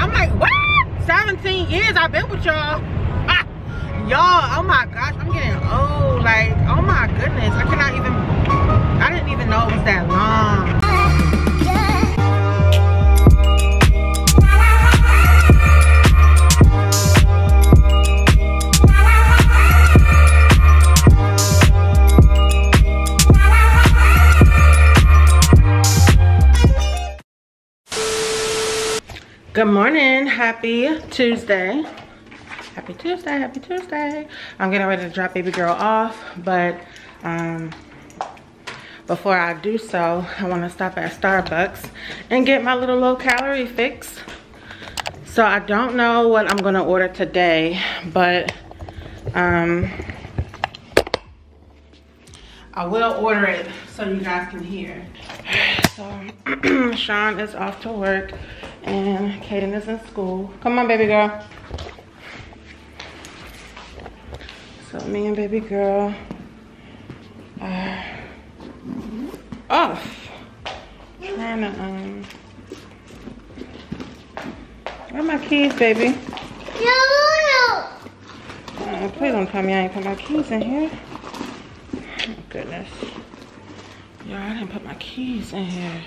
I'm like, what? 17 years I've been with y'all. Y'all, oh my gosh, I'm getting old. Like, oh my goodness. I cannot even, I didn't even know it was that long. Good morning, happy Tuesday. Happy Tuesday, happy Tuesday. I'm getting ready to drop baby girl off, but um, before I do so, I wanna stop at Starbucks and get my little low calorie fix. So I don't know what I'm gonna order today, but um, I will order it so you guys can hear. So Sean is off to work and Kaden is in school. Come on, baby girl. So me and baby girl are off. Trying to, um, where are my keys, baby? No. Uh, please don't tell me I ain't put my keys in here. Oh, goodness. Y'all, I didn't put my keys in here.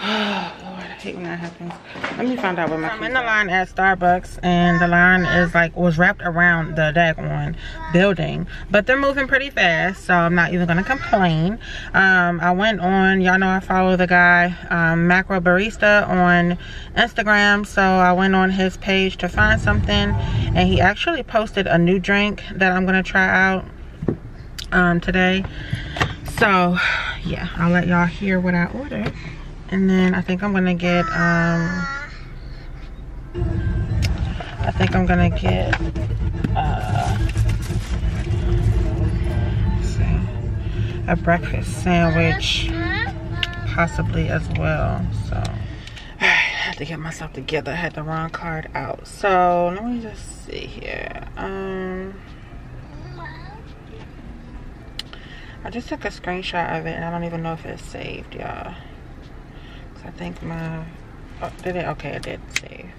Hate when that happens. Let me find out where my I'm in the line at Starbucks and the line is like was wrapped around the Dagon building. But they're moving pretty fast, so I'm not even gonna complain. Um, I went on, y'all know I follow the guy, um, Macro Barista on Instagram. So I went on his page to find something and he actually posted a new drink that I'm gonna try out um, today. So yeah, I'll let y'all hear what I ordered. And then I think I'm gonna get, um, I think I'm gonna get, uh, a breakfast sandwich, possibly as well. So, I had to get myself together. I had the wrong card out. So, let me just see here. Um, I just took a screenshot of it and I don't even know if it's saved, y'all. I think my, oh, did it? Okay, it did save.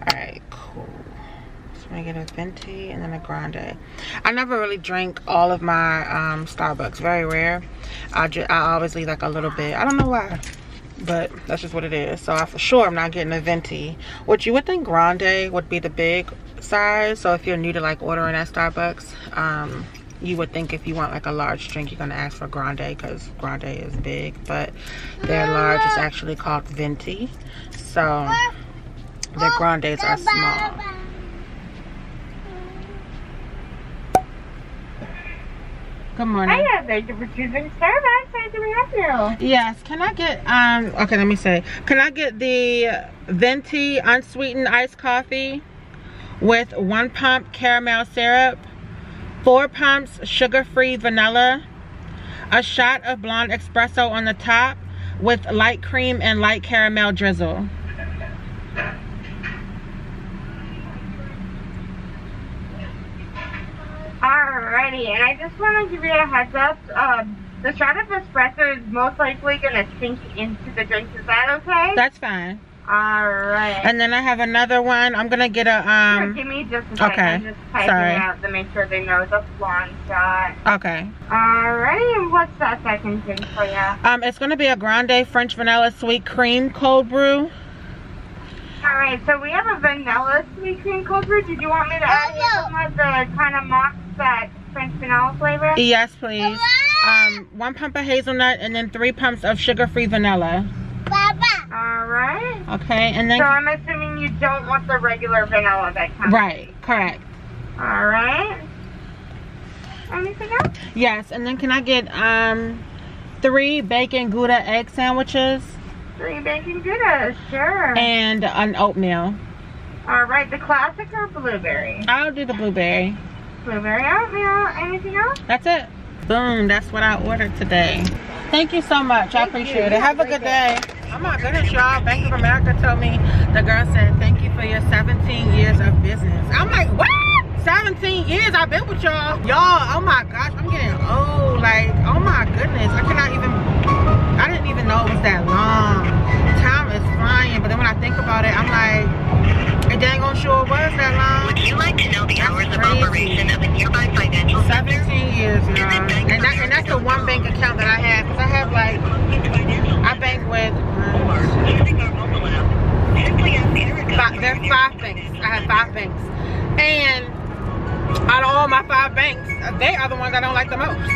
All right, cool. So I get a venti and then a grande. I never really drink all of my um, Starbucks, very rare. I, just, I always leave like a little bit. I don't know why, but that's just what it is. So I for sure I'm not getting a venti, which you would think grande would be the big size. So if you're new to like ordering at Starbucks, um, you would think if you want like a large drink you're gonna ask for grande because grande is big but their large is actually called venti so the grandes are small Good morning. Hiya, thank you for choosing Starbucks. How can we help you? Yes, can I get, um, okay, let me say, can I get the venti unsweetened iced coffee with one pump caramel syrup four pumps sugar-free vanilla, a shot of blonde espresso on the top with light cream and light caramel drizzle. Alrighty, and I just want to give you a heads up. Um, the shot of espresso is most likely going to sink into the drink. Is that okay? That's fine. All right. And then I have another one. I'm gonna get a um. Sure, give me just a second. Okay. Just typing Sorry. out to make sure they know the blonde shot. Okay. All right. What's that second thing for you? Um, it's gonna be a grande French vanilla sweet cream cold brew. All right. So we have a vanilla sweet cream cold brew. Did you want me to add some of the kind of mocks that French vanilla flavor? Yes, please. Um, one pump of hazelnut and then three pumps of sugar-free vanilla. Alright. Okay, and then... So I'm assuming you don't want the regular vanilla that comes. Right, correct. Alright. Anything else? Yes, and then can I get um three bacon Gouda egg sandwiches? Three bacon Gouda, sure. And an oatmeal. Alright, the classic or blueberry? I'll do the blueberry. Blueberry oatmeal. Anything else? That's it. Boom, that's what I ordered today. Thank you so much. Thank I appreciate you. it. Have a good day. day. Oh my goodness, y'all. Bank of America told me, the girl said, thank you for your 17 years of business. I'm like, what? 17 years I've been with y'all. Y'all, oh my gosh, I'm getting old. Like, oh my goodness. I cannot even, I didn't even know it was that long. Time is lying, but then when I think about it, I'm like, it dang on sure was that long. Would you like to know the hours of operation of a nearby financial 17 years now. And, that, and that's the one bank account that I have. Because I have like, I bank with, there's five banks. I have five banks. And out of all my five banks, they are the ones I don't like the most.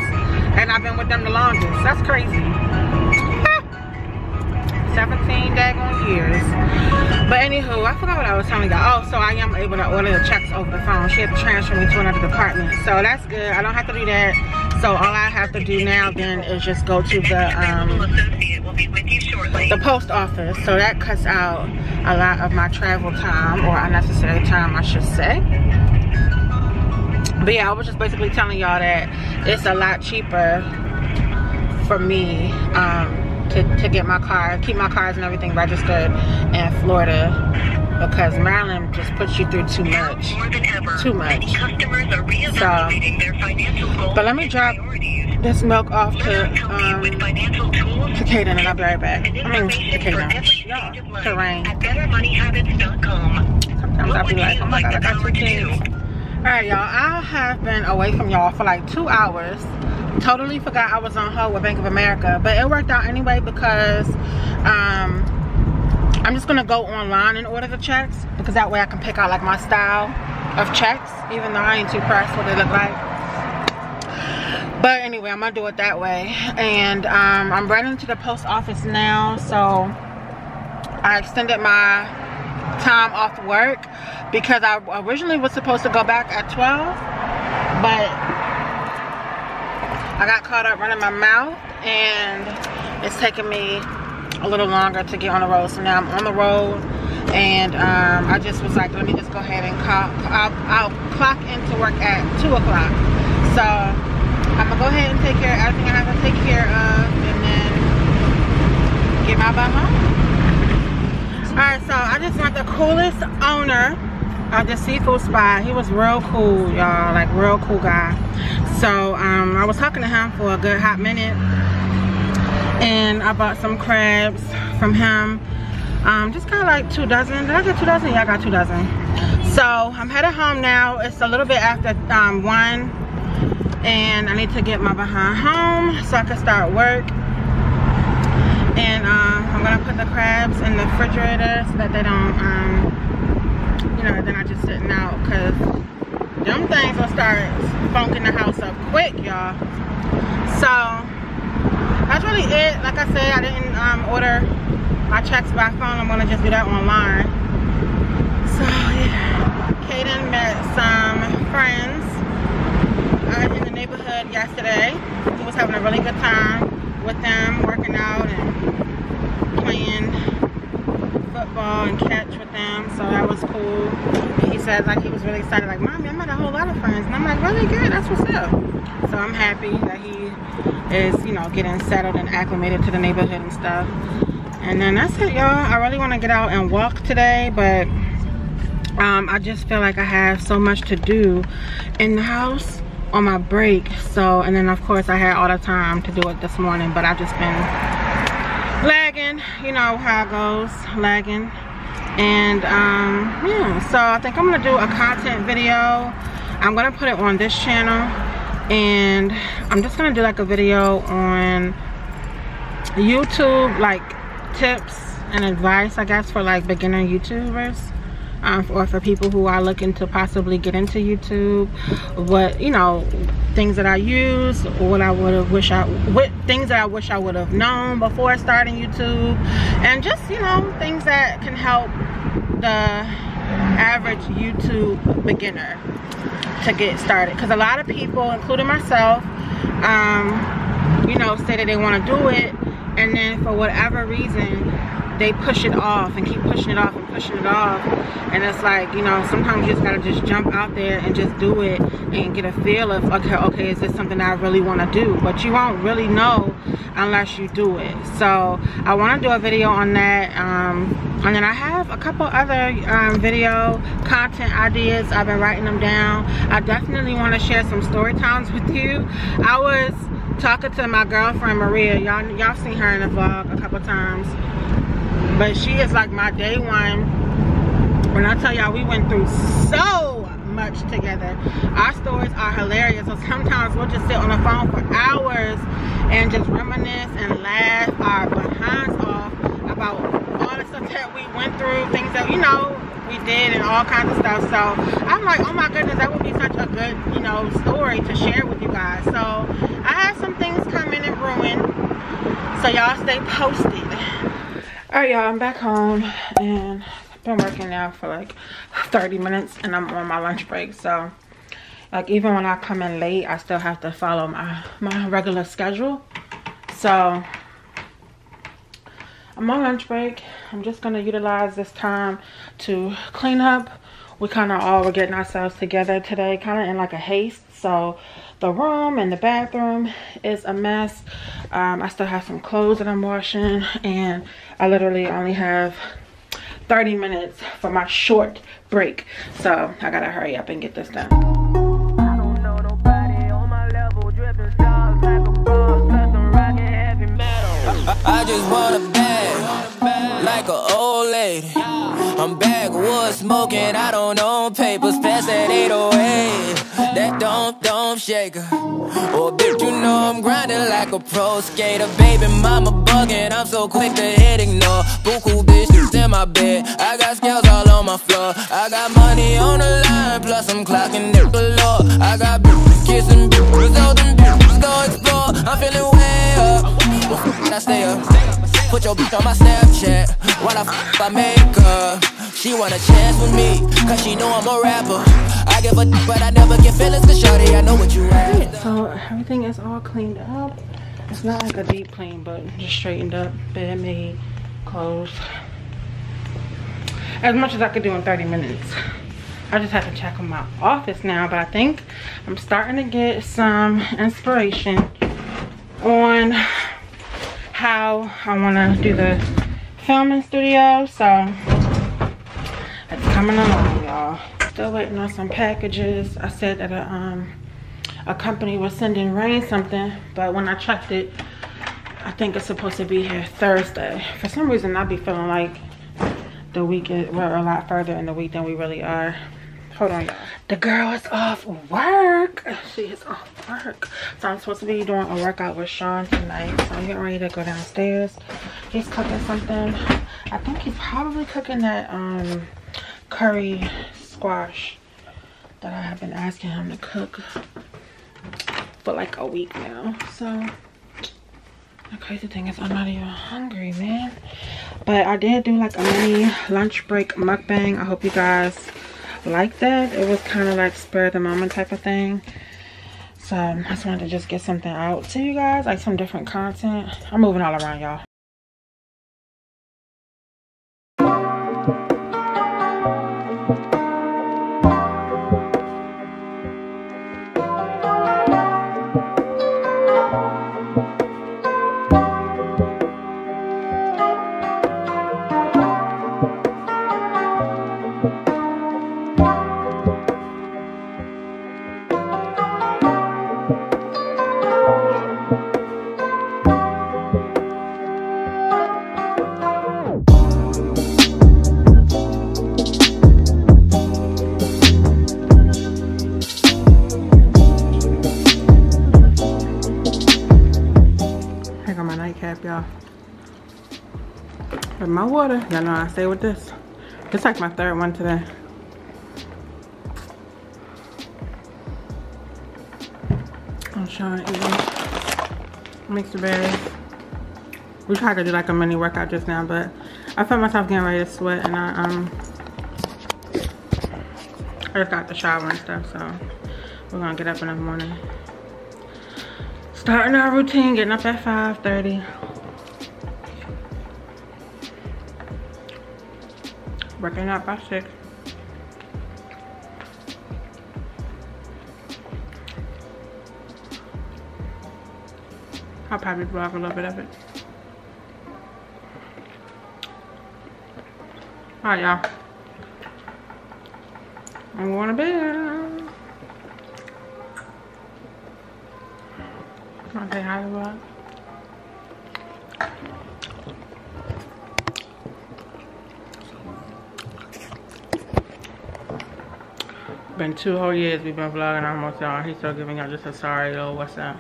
And I've been with them the longest. That's crazy. 17 daggone years. But anywho, I forgot what I was telling y'all. Oh, so I am able to order the checks over the phone. She had to transfer me to another department. So that's good. I don't have to do that. So all I have to do now then is just go to the um, the post office. So that cuts out a lot of my travel time or unnecessary time, I should say. But yeah, I was just basically telling y'all that it's a lot cheaper for me um, to, to get my car, keep my cars and everything registered in Florida because Maryland just puts you through too much. Too much. So, but let me drop this milk off to um, to Kaden and I'll be right back. I mean, to Kaden. Yeah, to Reign. Sometimes I'll be like, oh my god, I got two kids. Alright, y'all, I have been away from y'all for like two hours. Totally forgot I was on hold with Bank of America but it worked out anyway because um, I'm just gonna go online and order the checks because that way I can pick out like my style of checks even though I ain't too pressed what they look like. But anyway I'm gonna do it that way. And um, I'm running to the post office now so I extended my time off work because I originally was supposed to go back at 12 but I got caught up running my mouth and it's taking me a little longer to get on the road. So now I'm on the road and um, I just was like, let me just go ahead and call, I'll, I'll clock into work at 2 o'clock. So I'm gonna go ahead and take care of everything I have to take care of and then get my butt home. Alright, so I just want the coolest owner of the seafood spot. He was real cool, y'all, like real cool guy. So um, I was talking to him for a good hot minute and I bought some crabs from him. Um, just got like two dozen. Did I get two dozen? Yeah I got two dozen. So I'm headed home now. It's a little bit after um, one and I need to get my behind home so I can start work and uh, I'm gonna put the crabs in the refrigerator so that they don't um, you know they're not just sitting out because them things will start funking the house up quick y'all. So that's really it. Like i said i didn't um, order my checks by phone. I'm gonna just do that online. So yeah. Kaden met some friends uh, in the neighborhood yesterday. He was having a really good time with them working out and playing football and catch with them so that was cool. And he said like he was really excited like mommy i met a whole lot of friends. And i'm like really good? That's what's up. So i'm happy that he is you know getting settled and acclimated to the neighborhood and stuff. And then that's it y'all. I really want to get out and walk today but um, i just feel like i have so much to do in the house on my break. So and then of course i had all the time to do it this morning but i've just been you know how it goes lagging. And um yeah so i think i'm gonna do a content video. I'm gonna put it on this channel and i'm just gonna do like a video on youtube like tips and advice i guess for like beginner youtubers um, or for people who are looking to possibly get into YouTube, what, you know, things that I use, what I would have wish I, what things that I wish I would have known before starting YouTube, and just, you know, things that can help the average YouTube beginner to get started. Because a lot of people, including myself, um, you know, say that they want to do it, and then for whatever reason, they push it off and keep pushing it off and pushing it off. And it's like you know sometimes you just gotta just jump out there and just do it and get a feel of okay okay is this something i really want to do? But you won't really know unless you do it. So i want to do a video on that um, and then i have a couple other um, video content ideas. I've been writing them down. I definitely want to share some story times with you. I was talking to my girlfriend maria. Y'all y'all seen her in the vlog a couple times but she is like my day one. When i tell y'all we went through so much together. Our stories are hilarious. So sometimes we'll just sit on the phone for hours and just reminisce and laugh our behinds off about all the stuff that we went through things that you know we did and all kinds of stuff. So i'm like oh my goodness that would be such a good you know story to share with you guys. So i have some things coming and brewing so y'all stay posted all right y'all i'm back home and i've been working now for like 30 minutes and i'm on my lunch break so like even when i come in late i still have to follow my my regular schedule so I'm on lunch break. I'm just gonna utilize this time to clean up. We kind of all were getting ourselves together today, kind of in like a haste. So the room and the bathroom is a mess. Um, I still have some clothes that I'm washing and I literally only have 30 minutes for my short break. So I gotta hurry up and get this done. I just want I'm backwoods smoking, I don't own papers, pass that 808. That don't, shaker. Oh, bitch, you know I'm grinding like a pro skater. Baby, mama bugging, I'm so quick to hit ignore. Buku bitches in my bed, I got scales all on my floor. I got money on the line, plus I'm clocking it galore. I got bitches kissing bitches, all them bitches go explore. I'm feeling way up. I stay up. Put your bitch on my Snapchat while I f I make her. She want a chance with me, cause she know I'm a rapper. I give a but I never get feelings to shorty. I know what you want. So everything is all cleaned up. It's not like a deep clean, but just straightened up, bed made, clothes. As much as I could do in 30 minutes. I just have to check on my office now, but I think I'm starting to get some inspiration on how I want to do the filming studio. So it's coming along, y'all. Still waiting on some packages. I said that a, um, a company was sending Reign something, but when I checked it, I think it's supposed to be here Thursday. For some reason, I be feeling like the week is, we're a lot further in the week than we really are. Hold on, y'all. The girl is off work. She is off work. So I'm supposed to be doing a workout with Sean tonight. So I'm getting ready to go downstairs. He's cooking something. I think he's probably cooking that um, curry squash that I have been asking him to cook for like a week now. So the crazy thing is I'm not even hungry, man. But I did do like a mini lunch break mukbang. I hope you guys like that. It was kind of like spur the moment type of thing. So I just wanted to just get something out to you guys, like some different content. I'm moving all around, y'all. Water. Y'all know I stay with this. It's like my third one today. I'm trying to eat mix the berries. We tried to do like a mini workout just now, but I felt myself getting ready to sweat and I um I just got the shower and stuff, so we're gonna get up in the morning. Starting our routine, getting up at 5.30. working out by six. I'll probably vlog a little bit of it. Alright, y'all. I'm going to bed. Say hi to vlog? Been two whole years we've been vlogging almost y'all. He's still giving y'all just a sorry little what's up.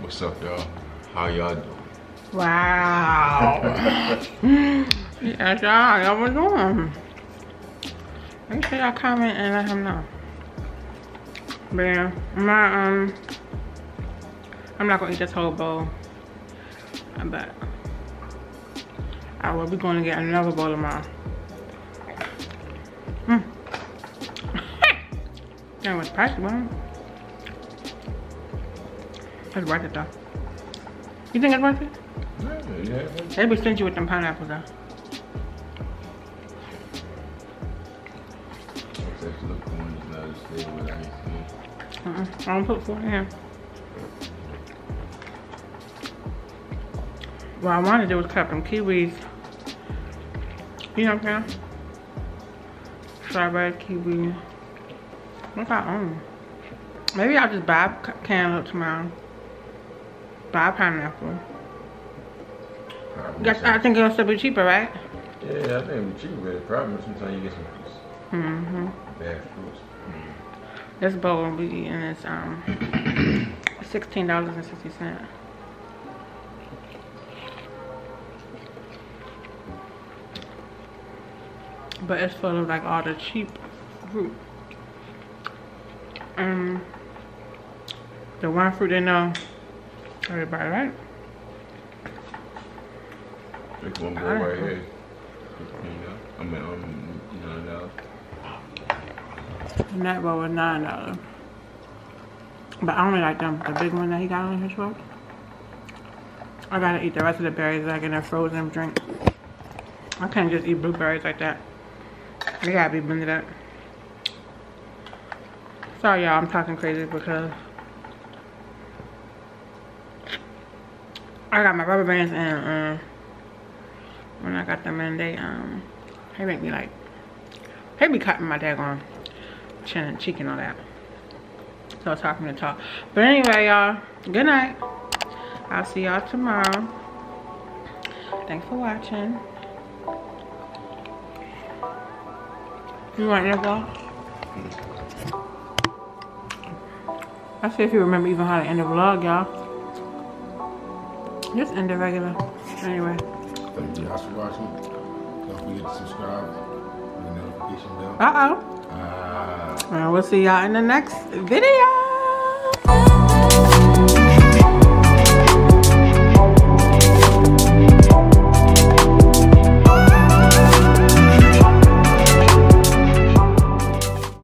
What's up, y'all? How y'all doing? Wow. yes, y'all, y'all was doing? Make sure y'all comment and let him know. But yeah, my um I'm not gonna eat this whole bowl. But I will be going to get another bowl tomorrow. Mm. that was pricey, wasn't it? It's worth it though. You think it's worth it? Yeah, yeah. They be stingy with them pineapples though. Except look one is not as stable as I don't put food in here. What I wanted to do was cut them kiwis. You know what I'm saying? Strawberry kiwi. What I own? Maybe I'll just buy cantaloupe tomorrow. Buy pineapple. Guess, I think it'll still be cheaper, right? Yeah, I think it'll be cheaper, but the problem is sometimes you get some fruits. Mm-hmm. Bad fruits. Mm -hmm. This bowl will be eating is um $16.60. But it's full of like all the cheap fruit. Um the one fruit they know everybody right? Take one I right here. I mean, um, nine dollars. And that was nine dollars. But I only like them, the big one that he got on his truck. I gotta eat the rest of the berries like in a frozen drink. I can't just eat blueberries like that. They gotta be blended up. Sorry y'all, I'm talking crazy because I got my rubber bands and um when I got them in they um they make me like they be cutting my daggone chin and cheek and all that. So it's hard for me to talk. But anyway, y'all, good night. I'll see y'all tomorrow. Thanks for watching. You want your vlog? I see if you remember even how to end a vlog, y'all. Just end it regular. Anyway. Thank you guys for watching. Don't forget to subscribe. and The notification bell. Uh-oh. Ah. And we'll see y'all in the next video.